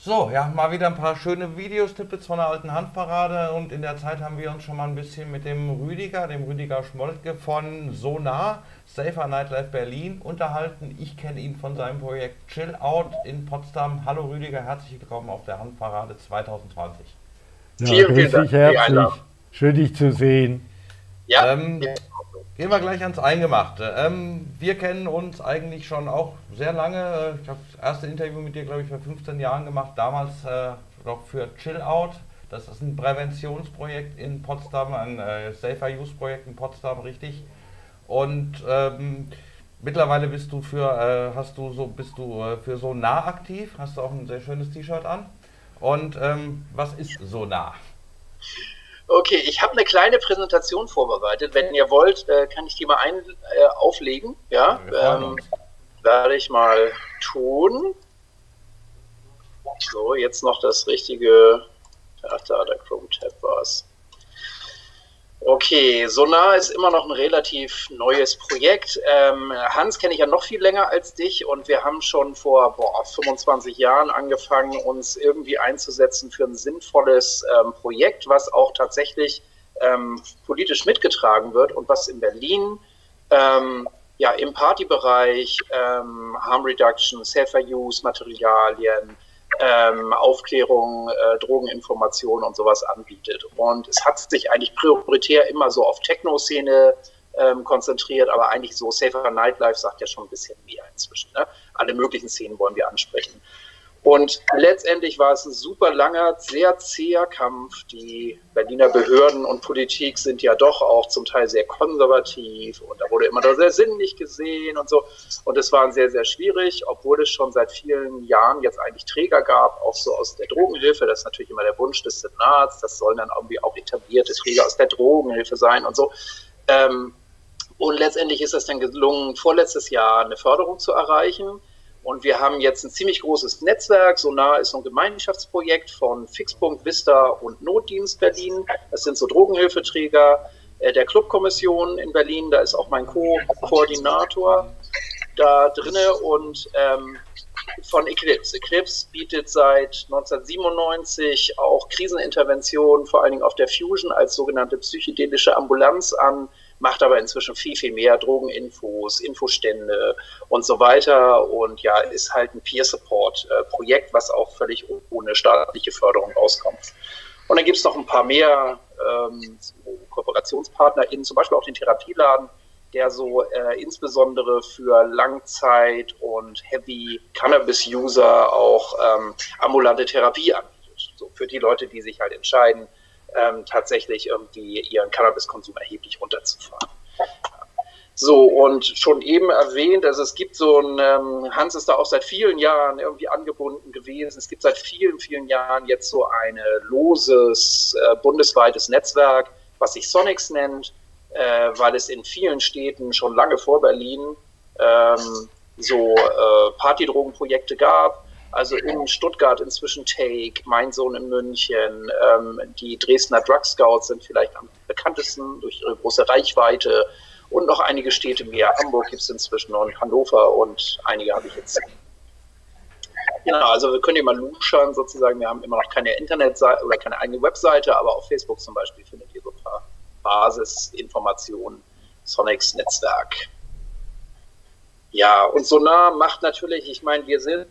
So, ja, mal wieder ein paar schöne Videos-Tippets von der alten Handparade und in der Zeit haben wir uns schon mal ein bisschen mit dem Rüdiger, dem Rüdiger Schmolke von Sonar, Safer Nightlife Berlin unterhalten. Ich kenne ihn von seinem Projekt Chill Out in Potsdam. Hallo Rüdiger, herzlich willkommen auf der Handparade 2020. Ja, vielen, vielen Dank. Herzlich. Schön dich zu sehen. Ja. Ähm, Gehen wir gleich ans Eingemachte. Ähm, wir kennen uns eigentlich schon auch sehr lange. Ich habe das erste Interview mit dir, glaube ich, vor 15 Jahren gemacht. Damals äh, noch für Chill Out. Das ist ein Präventionsprojekt in Potsdam, ein äh, Safer Use Projekt in Potsdam, richtig. Und ähm, mittlerweile bist du für, äh, hast du so, bist du äh, für Sonar aktiv. Hast du auch ein sehr schönes T-Shirt an. Und ähm, was ist Sonar? Okay, ich habe eine kleine Präsentation vorbereitet. Wenn ihr wollt, äh, kann ich die mal ein, äh, auflegen. Ja, ähm, werde ich mal tun. So, jetzt noch das richtige. Ach, da, der Chrome Tab war es. Okay, Sonar ist immer noch ein relativ neues Projekt. Ähm, Hans kenne ich ja noch viel länger als dich und wir haben schon vor boah, 25 Jahren angefangen, uns irgendwie einzusetzen für ein sinnvolles ähm, Projekt, was auch tatsächlich ähm, politisch mitgetragen wird und was in Berlin ähm, ja, im Partybereich ähm, Harm Reduction, Safer Use Materialien, ähm, Aufklärung, äh, Drogeninformation und sowas anbietet. Und es hat sich eigentlich prioritär immer so auf Techno-Szene ähm, konzentriert, aber eigentlich so Safer Nightlife sagt ja schon ein bisschen mehr inzwischen. Ne? Alle möglichen Szenen wollen wir ansprechen. Und letztendlich war es ein super langer, sehr zäher Kampf. Die Berliner Behörden und Politik sind ja doch auch zum Teil sehr konservativ und da wurde immer noch sehr sinnlich gesehen und so. Und es war sehr, sehr schwierig, obwohl es schon seit vielen Jahren jetzt eigentlich Träger gab, auch so aus der Drogenhilfe. Das ist natürlich immer der Wunsch des Senats. Das sollen dann irgendwie auch etablierte Träger aus der Drogenhilfe sein und so. Ähm, und letztendlich ist es dann gelungen, vorletztes Jahr eine Förderung zu erreichen und wir haben jetzt ein ziemlich großes Netzwerk. Sonar ist so ein Gemeinschaftsprojekt von Fixpunkt, Vista und Notdienst Berlin. Das sind so Drogenhilfeträger äh, der Clubkommission in Berlin. Da ist auch mein Co-Koordinator da drinne und ähm, von Eclipse. Eclipse bietet seit 1997 auch Krisenintervention, vor allen Dingen auf der Fusion als sogenannte psychedelische Ambulanz an macht aber inzwischen viel, viel mehr Drogeninfos, Infostände und so weiter und ja, ist halt ein Peer-Support-Projekt, was auch völlig ohne staatliche Förderung auskommt. Und dann gibt es noch ein paar mehr ähm, KooperationspartnerInnen, zum Beispiel auch den Therapieladen, der so äh, insbesondere für Langzeit- und Heavy Cannabis-User auch ähm, ambulante Therapie anbietet. So für die Leute, die sich halt entscheiden, ähm, tatsächlich irgendwie ihren Cannabiskonsum erheblich runterzufahren. So, und schon eben erwähnt, also es gibt so ein, ähm, Hans ist da auch seit vielen Jahren irgendwie angebunden gewesen. Es gibt seit vielen, vielen Jahren jetzt so ein loses äh, bundesweites Netzwerk, was sich Sonics nennt, äh, weil es in vielen Städten schon lange vor Berlin ähm, so äh, Partydrogenprojekte gab also in Stuttgart inzwischen Take, mein Sohn in München, ähm, die Dresdner Drug Scouts sind vielleicht am bekanntesten durch ihre große Reichweite und noch einige Städte mehr. Hamburg gibt es inzwischen und Hannover und einige habe ich jetzt. Genau, also wir können hier mal luschern sozusagen. Wir haben immer noch keine Internetseite oder keine eigene Webseite, aber auf Facebook zum Beispiel findet ihr so ein paar Basisinformationen. Sonics Netzwerk. Ja, und Sonar macht natürlich, ich meine, wir sind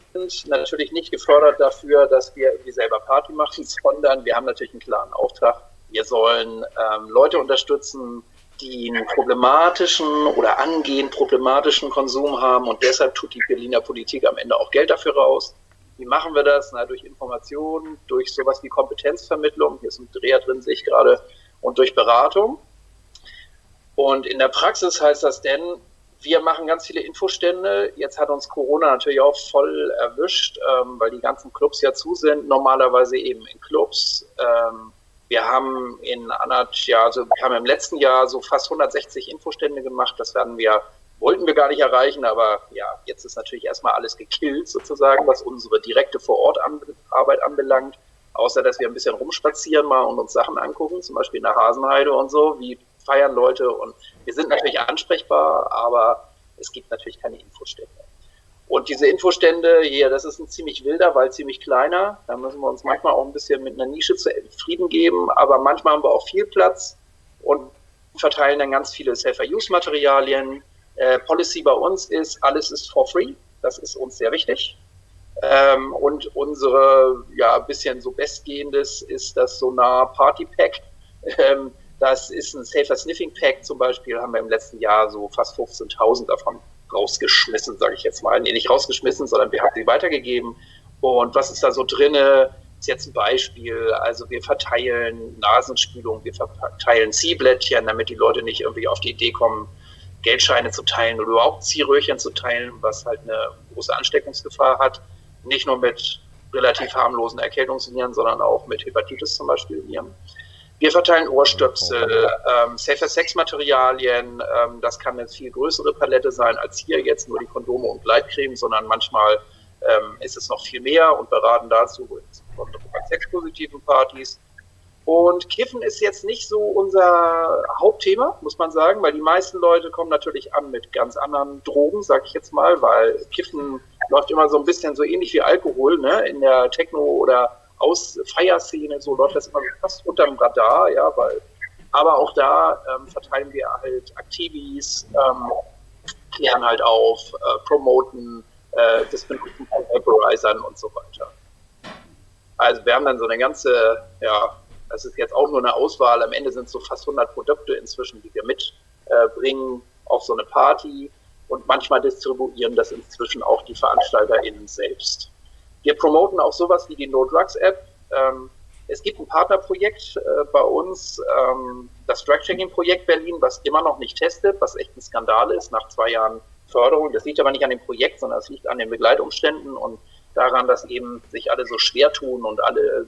natürlich nicht gefördert dafür, dass wir irgendwie selber Party machen, sondern wir haben natürlich einen klaren Auftrag. Wir sollen ähm, Leute unterstützen, die einen problematischen oder angehend problematischen Konsum haben und deshalb tut die Berliner Politik am Ende auch Geld dafür raus. Wie machen wir das? Na, durch Informationen, durch sowas wie Kompetenzvermittlung, hier ist ein Dreher drin, sehe ich gerade, und durch Beratung. Und in der Praxis heißt das denn, wir machen ganz viele Infostände. Jetzt hat uns Corona natürlich auch voll erwischt, ähm, weil die ganzen Clubs ja zu sind, normalerweise eben in Clubs. Ähm, wir haben in anderthalb Jahr, also wir haben im letzten Jahr so fast 160 Infostände gemacht. Das werden wir, wollten wir gar nicht erreichen, aber ja, jetzt ist natürlich erstmal alles gekillt sozusagen, was unsere direkte Vorortarbeit anbelangt. Außer, dass wir ein bisschen rumspazieren mal und uns Sachen angucken, zum Beispiel in der Hasenheide und so, wie feiern Leute und wir sind natürlich ansprechbar, aber es gibt natürlich keine Infostände. Und diese Infostände hier, das ist ein ziemlich wilder, weil ziemlich kleiner. Da müssen wir uns manchmal auch ein bisschen mit einer Nische zufrieden geben, aber manchmal haben wir auch viel Platz und verteilen dann ganz viele Safer-Use-Materialien. Äh, Policy bei uns ist, alles ist for free. Das ist uns sehr wichtig. Ähm, und unsere, ja, bisschen so bestgehendes ist das Sonar Party Pack. Ähm, das ist ein Safer Sniffing Pack zum Beispiel, haben wir im letzten Jahr so fast 15.000 davon rausgeschmissen, sage ich jetzt mal. Nee, nicht rausgeschmissen, sondern wir haben sie weitergegeben. Und was ist da so drinne? Ist jetzt ein Beispiel. Also wir verteilen Nasenspülung, wir verteilen Ziehblättchen, damit die Leute nicht irgendwie auf die Idee kommen, Geldscheine zu teilen oder überhaupt Ziehröhrchen zu teilen, was halt eine große Ansteckungsgefahr hat. Nicht nur mit relativ harmlosen Erkältungsviren, sondern auch mit Hepatitis zum Beispiel Viren. Wir verteilen Ohrstöpsel, ähm, Safer Sex Materialien. Ähm, das kann eine viel größere Palette sein als hier jetzt nur die Kondome und Gleitcreme, sondern manchmal ähm, ist es noch viel mehr und beraten dazu, insbesondere bei sexpositiven Partys. Und Kiffen ist jetzt nicht so unser Hauptthema, muss man sagen, weil die meisten Leute kommen natürlich an mit ganz anderen Drogen, sag ich jetzt mal, weil Kiffen läuft immer so ein bisschen so ähnlich wie Alkohol, ne? In der Techno- oder aus Feierszene, so läuft das immer fast unterm Radar, ja, weil, aber auch da ähm, verteilen wir halt Aktivis, ähm, klären halt auf, äh, promoten, äh, das Benutzen von Vaporizern und so weiter. Also wir haben dann so eine ganze, ja, das ist jetzt auch nur eine Auswahl, am Ende sind es so fast 100 Produkte inzwischen, die wir mitbringen äh, auf so eine Party und manchmal distribuieren das inzwischen auch die VeranstalterInnen selbst. Wir promoten auch sowas wie die No Drugs App. Ähm, es gibt ein Partnerprojekt äh, bei uns, ähm, das Drug Checking Projekt Berlin, was immer noch nicht testet, was echt ein Skandal ist nach zwei Jahren Förderung. Das liegt aber nicht an dem Projekt, sondern es liegt an den Begleitumständen und daran, dass eben sich alle so schwer tun und alle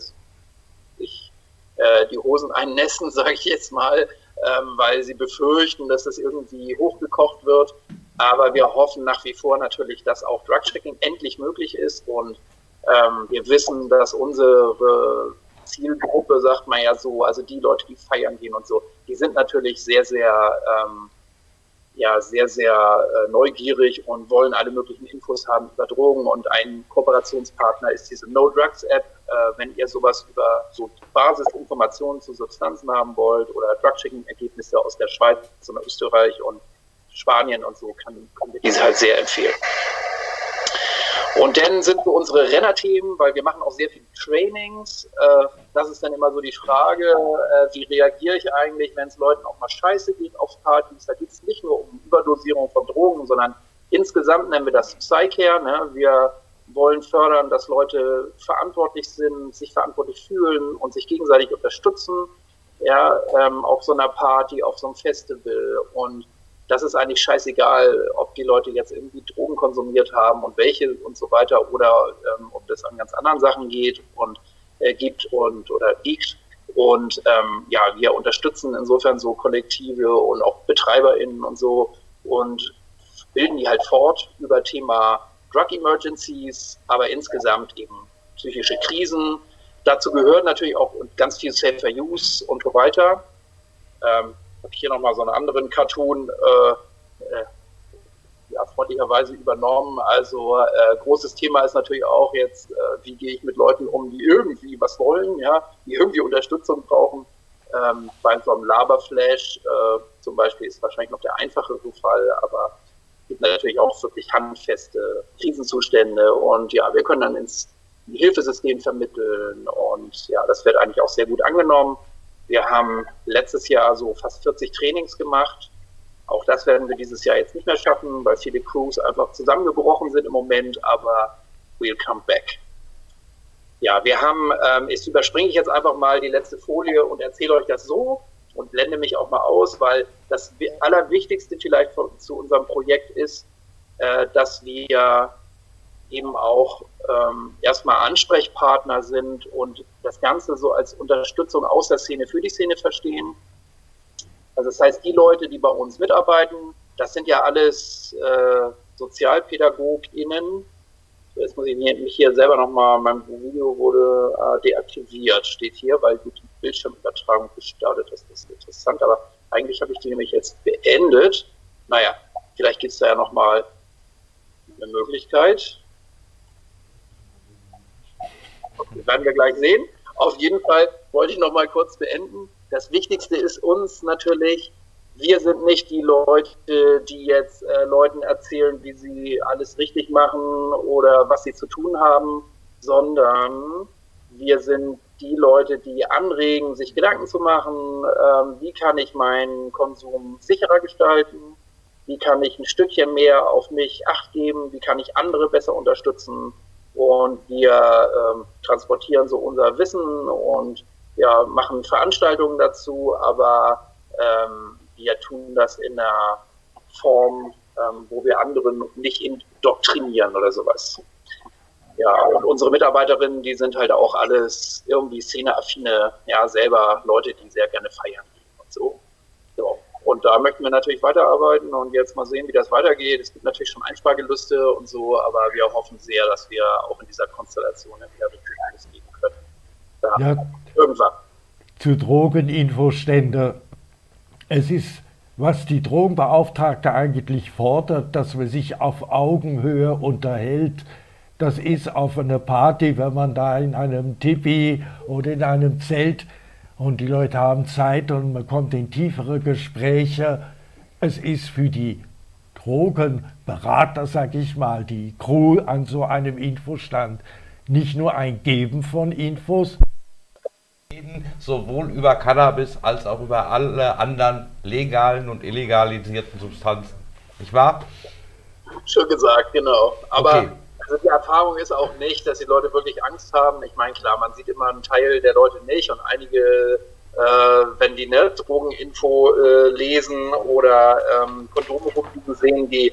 sich äh, die Hosen einnässen, sage ich jetzt mal, ähm, weil sie befürchten, dass das irgendwie hochgekocht wird. Aber wir hoffen nach wie vor natürlich, dass auch Drug Checking endlich möglich ist und ähm, wir wissen, dass unsere Zielgruppe, sagt man ja so, also die Leute, die feiern gehen und so, die sind natürlich sehr, sehr, ähm, ja, sehr, sehr äh, neugierig und wollen alle möglichen Infos haben über Drogen. Und ein Kooperationspartner ist diese No Drugs App. Äh, wenn ihr sowas über so Basisinformationen zu Substanzen haben wollt oder Drug-Checking-Ergebnisse aus der Schweiz und Österreich und Spanien und so, kann, können wir diese halt sehr empfehlen. Und dann sind so unsere Rennerthemen, weil wir machen auch sehr viele Trainings. Äh, das ist dann immer so die Frage, äh, wie reagiere ich eigentlich, wenn es Leuten auch mal scheiße geht auf Partys. Da geht es nicht nur um Überdosierung von Drogen, sondern insgesamt nennen wir das Psycare. Ne? Wir wollen fördern, dass Leute verantwortlich sind, sich verantwortlich fühlen und sich gegenseitig unterstützen. Ja, ähm, auf so einer Party, auf so einem Festival und das ist eigentlich scheißegal, ob die Leute jetzt irgendwie Drogen konsumiert haben und welche und so weiter oder ähm, ob das an ganz anderen Sachen geht und äh, gibt und oder liegt. Und ähm, ja, wir unterstützen insofern so Kollektive und auch BetreiberInnen und so und bilden die halt fort über Thema Drug Emergencies, aber insgesamt eben psychische Krisen. Dazu gehört natürlich auch ganz viel Safer Use und so weiter. Ähm, habe hier nochmal so einen anderen Cartoon äh, äh, ja, freundlicherweise übernommen. Also äh, großes Thema ist natürlich auch jetzt, äh, wie gehe ich mit Leuten um, die irgendwie was wollen, ja, die irgendwie Unterstützung brauchen. Ähm, bei so einem Laberflash äh, zum Beispiel ist wahrscheinlich noch der einfachere Fall, aber gibt natürlich auch wirklich handfeste Krisenzustände und ja, wir können dann ins Hilfesystem vermitteln und ja, das wird eigentlich auch sehr gut angenommen. Wir haben letztes Jahr so fast 40 Trainings gemacht. Auch das werden wir dieses Jahr jetzt nicht mehr schaffen, weil viele Crews einfach zusammengebrochen sind im Moment, aber we'll come back. Ja, wir haben, ähm, ich überspringe jetzt einfach mal die letzte Folie und erzähle euch das so und blende mich auch mal aus, weil das Allerwichtigste vielleicht zu unserem Projekt ist, äh, dass wir eben auch ähm, erstmal Ansprechpartner sind und das Ganze so als Unterstützung aus der Szene für die Szene verstehen. Also das heißt, die Leute, die bei uns mitarbeiten, das sind ja alles äh, SozialpädagogInnen. Jetzt muss ich mich hier selber nochmal, mein Video wurde äh, deaktiviert, steht hier, weil die Bildschirmübertragung gestartet ist. Das ist interessant, aber eigentlich habe ich die nämlich jetzt beendet. Naja, vielleicht gibt es da ja nochmal eine Möglichkeit. Das werden wir gleich sehen. Auf jeden Fall wollte ich noch mal kurz beenden. Das Wichtigste ist uns natürlich, wir sind nicht die Leute, die jetzt äh, Leuten erzählen, wie sie alles richtig machen oder was sie zu tun haben, sondern wir sind die Leute, die anregen, sich Gedanken zu machen, ähm, wie kann ich meinen Konsum sicherer gestalten, wie kann ich ein Stückchen mehr auf mich acht geben, wie kann ich andere besser unterstützen und wir ähm, transportieren so unser Wissen und ja, machen Veranstaltungen dazu, aber ähm, wir tun das in einer Form, ähm, wo wir anderen nicht indoktrinieren oder sowas. Ja, und unsere Mitarbeiterinnen, die sind halt auch alles irgendwie szeneaffine, ja, selber Leute, die sehr gerne feiern und so. Und da möchten wir natürlich weiterarbeiten und jetzt mal sehen, wie das weitergeht. Es gibt natürlich schon Einspargelüste und so, aber wir hoffen sehr, dass wir auch in dieser Konstellation wieder richtig alles geben können. Da ja, irgendwann. Zu Drogeninfostände. Es ist, was die Drogenbeauftragte eigentlich fordert, dass man sich auf Augenhöhe unterhält das ist auf einer Party, wenn man da in einem Tipi oder in einem Zelt und die Leute haben Zeit und man kommt in tiefere Gespräche. Es ist für die Drogenberater, sag ich mal, die Crew an so einem Infostand nicht nur ein Geben von Infos, sowohl über Cannabis als auch über alle anderen legalen und illegalisierten Substanzen. Nicht wahr? Schon gesagt, genau. Aber okay. Also die Erfahrung ist auch nicht, dass die Leute wirklich Angst haben. Ich meine, klar, man sieht immer einen Teil der Leute nicht und einige, äh, wenn die eine Drogeninfo äh, lesen oder ähm, Kondome rumliegen sehen, die,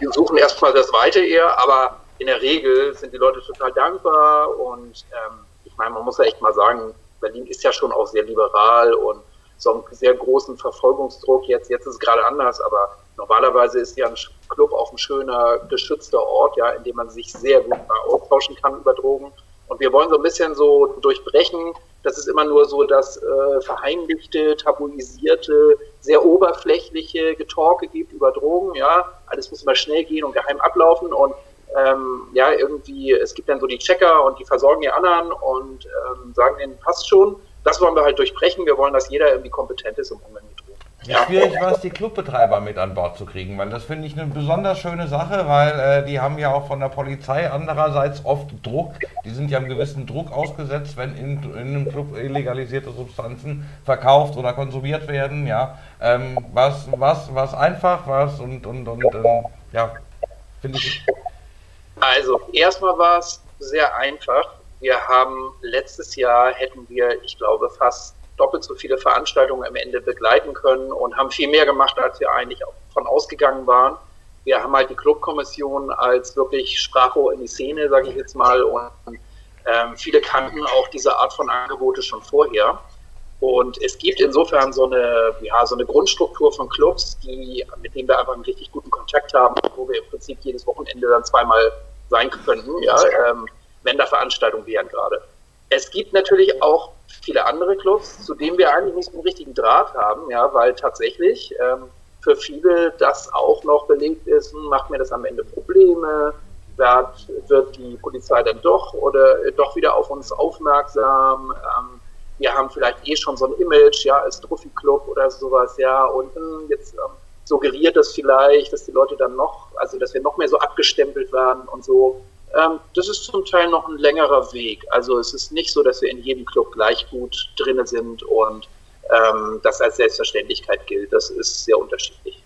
die suchen erstmal das Weite eher, aber in der Regel sind die Leute total dankbar und ähm, ich meine, man muss ja echt mal sagen, Berlin ist ja schon auch sehr liberal und so einen sehr großen Verfolgungsdruck. Jetzt, jetzt ist es gerade anders, aber normalerweise ist ja ein Club auch ein schöner, geschützter Ort, ja, in dem man sich sehr gut austauschen kann über Drogen. Und wir wollen so ein bisschen so durchbrechen, dass es immer nur so das äh, verheimlichte, tabuisierte, sehr oberflächliche Getalke gibt über Drogen, ja. Alles muss immer schnell gehen und geheim ablaufen und ähm, ja, irgendwie, es gibt dann so die Checker und die versorgen die anderen und ähm, sagen denen, passt schon das wollen wir halt durchbrechen. Wir wollen, dass jeder irgendwie kompetent ist im Umgang mit Drogen. Ja. Schwierig war es, die Clubbetreiber mit an Bord zu kriegen, weil das finde ich eine besonders schöne Sache, weil äh, die haben ja auch von der Polizei andererseits oft Druck. Die sind ja einem gewissen Druck ausgesetzt, wenn in, in einem Club illegalisierte Substanzen verkauft oder konsumiert werden. Ja, ähm, was, was, was einfach was und, und, und ähm, ja, finde ich. Also, erstmal war es sehr einfach wir haben letztes Jahr hätten wir, ich glaube, fast doppelt so viele Veranstaltungen am Ende begleiten können und haben viel mehr gemacht, als wir eigentlich von ausgegangen waren. Wir haben halt die Clubkommission als wirklich Sprachrohr in die Szene, sage ich jetzt mal, und ähm, viele kannten auch diese Art von Angebote schon vorher. Und es gibt insofern so eine, ja, so eine Grundstruktur von Clubs, die, mit denen wir einfach einen richtig guten Kontakt haben, wo wir im Prinzip jedes Wochenende dann zweimal sein könnten. Ja, ähm, wenn da Veranstaltungen wären gerade. Es gibt natürlich auch viele andere Clubs, zu denen wir eigentlich nicht einen richtigen Draht haben, ja, weil tatsächlich ähm, für viele das auch noch belegt ist, hm, macht mir das am Ende Probleme, wird, wird die Polizei dann doch oder äh, doch wieder auf uns aufmerksam, ähm, wir haben vielleicht eh schon so ein Image, ja, als Trophy-Club oder sowas, ja, und hm, jetzt ähm, suggeriert das vielleicht, dass die Leute dann noch, also dass wir noch mehr so abgestempelt werden und so. Ähm, das ist zum Teil noch ein längerer Weg. Also es ist nicht so, dass wir in jedem Club gleich gut drinne sind und ähm, das als Selbstverständlichkeit gilt. Das ist sehr unterschiedlich.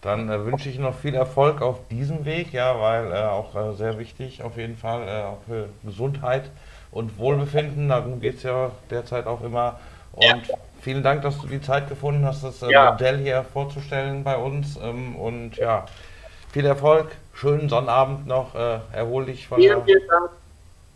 Dann äh, wünsche ich noch viel Erfolg auf diesem Weg, ja, weil äh, auch äh, sehr wichtig auf jeden Fall, äh, auch für Gesundheit und Wohlbefinden. Darum geht es ja derzeit auch immer. Und ja. vielen Dank, dass du die Zeit gefunden hast, das äh, ja. Modell hier vorzustellen bei uns. Ähm, und ja, viel Erfolg schönen Sonnabend noch. Äh, erhol dich von Vielen, vielen Dank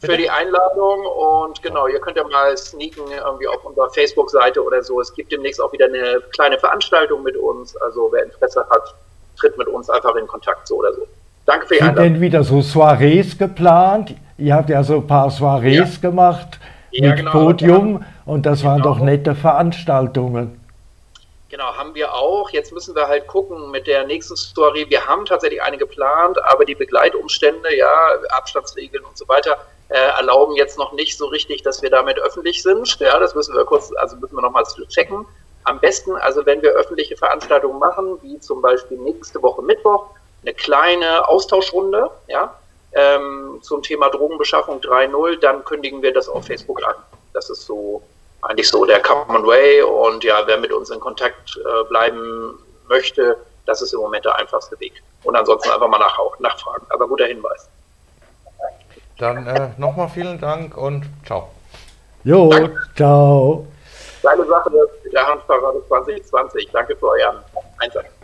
Bitte? für die Einladung und genau, ihr könnt ja mal sneaken irgendwie auf unserer Facebook-Seite oder so. Es gibt demnächst auch wieder eine kleine Veranstaltung mit uns. Also wer Interesse hat, tritt mit uns einfach in Kontakt so oder so. Danke für die Einladung. Sind denn wieder so Soirees geplant? Ihr habt ja so ein paar Soirees ja. gemacht ja, mit genau, Podium und das genau. waren doch nette Veranstaltungen. Genau, haben wir auch. Jetzt müssen wir halt gucken mit der nächsten Story. Wir haben tatsächlich eine geplant, aber die Begleitumstände, ja, Abstandsregeln und so weiter, äh, erlauben jetzt noch nicht so richtig, dass wir damit öffentlich sind. Ja, das müssen wir kurz, also müssen wir nochmals checken. Am besten, also wenn wir öffentliche Veranstaltungen machen, wie zum Beispiel nächste Woche Mittwoch, eine kleine Austauschrunde, ja, ähm, zum Thema Drogenbeschaffung 3.0, dann kündigen wir das auf Facebook an. Das ist so eigentlich so der Common Way. Und ja, wer mit uns in Kontakt äh, bleiben möchte, das ist im Moment der einfachste Weg. Und ansonsten einfach mal nach, nachfragen. Aber guter Hinweis. Dann äh, nochmal vielen Dank und ciao. Jo, Danke. ciao. Kleine Sache, der Handparade 2020. Danke für euren Einsatz.